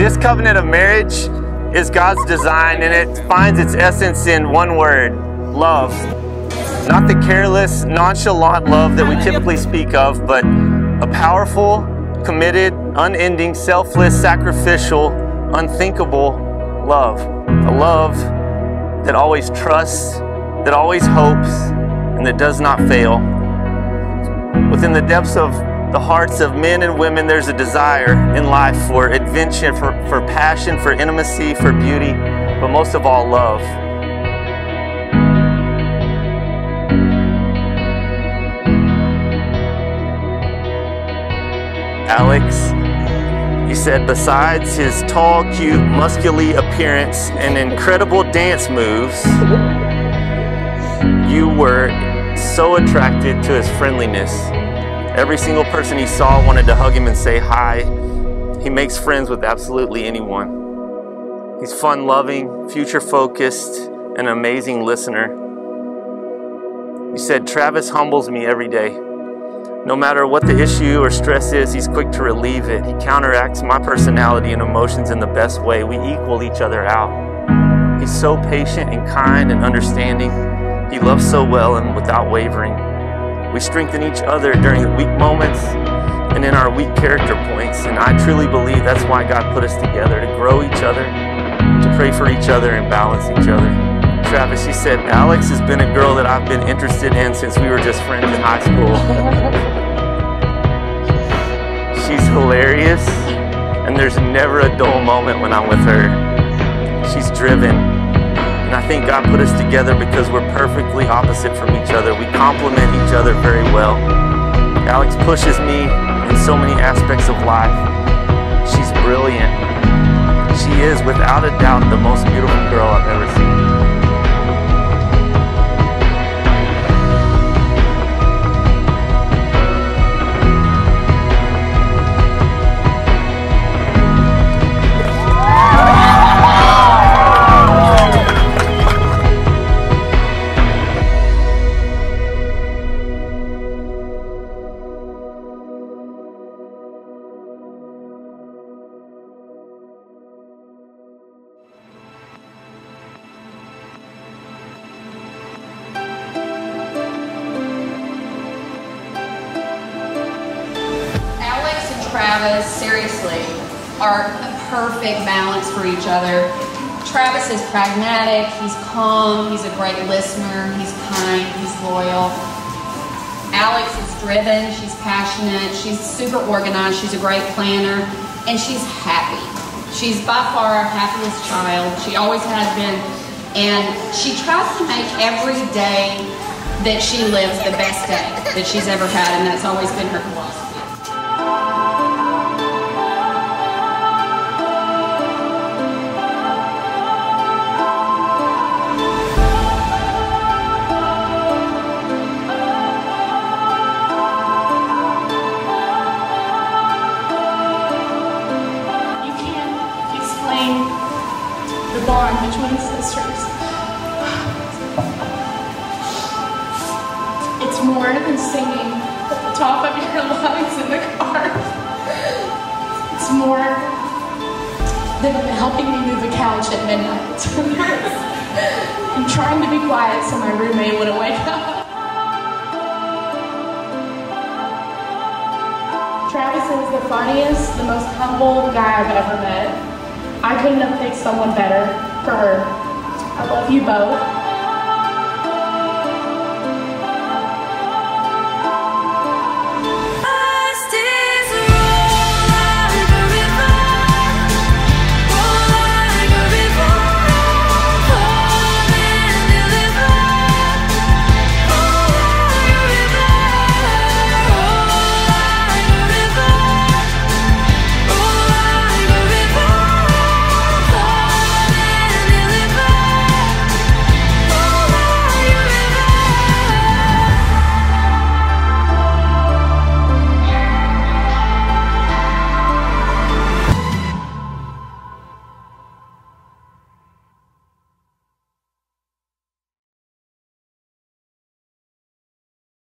This covenant of marriage is God's design and it finds its essence in one word love. Not the careless, nonchalant love that we typically speak of, but a powerful, committed, unending, selfless, sacrificial, unthinkable love. A love that always trusts, that always hopes, and that does not fail. Within the depths of the hearts of men and women, there's a desire in life for adventure, for, for passion, for intimacy, for beauty, but most of all, love. Alex, he said, besides his tall, cute, muscular appearance and incredible dance moves, you were so attracted to his friendliness Every single person he saw wanted to hug him and say hi. He makes friends with absolutely anyone. He's fun loving, future focused, and an amazing listener. He said, Travis humbles me every day. No matter what the issue or stress is, he's quick to relieve it. He counteracts my personality and emotions in the best way. We equal each other out. He's so patient and kind and understanding. He loves so well and without wavering. We strengthen each other during the weak moments and in our weak character points. And I truly believe that's why God put us together to grow each other, to pray for each other, and balance each other. Travis, she said, Alex has been a girl that I've been interested in since we were just friends in high school. She's hilarious, and there's never a dull moment when I'm with her. She's driven, and I think God put us together because we're perfectly opposite from each other. We complement each other very well. Alex pushes me in so many aspects of life. She's brilliant. She is, without a doubt, the most beautiful girl I've ever seen. Travis, seriously, are a perfect balance for each other. Travis is pragmatic, he's calm, he's a great listener, he's kind, he's loyal. Alex is driven, she's passionate, she's super organized, she's a great planner, and she's happy. She's by far our happiest child. She always has been. And she tries to make every day that she lives the best day that she's ever had, and that's always been her philosophy. Sisters. It's more than singing at the top of your lungs in the car. It's more than helping me move a couch at midnight. and trying to be quiet so my roommate wouldn't wake up. Travis is the funniest, the most humble guy I've ever met. I couldn't have picked someone better for her. I love you both.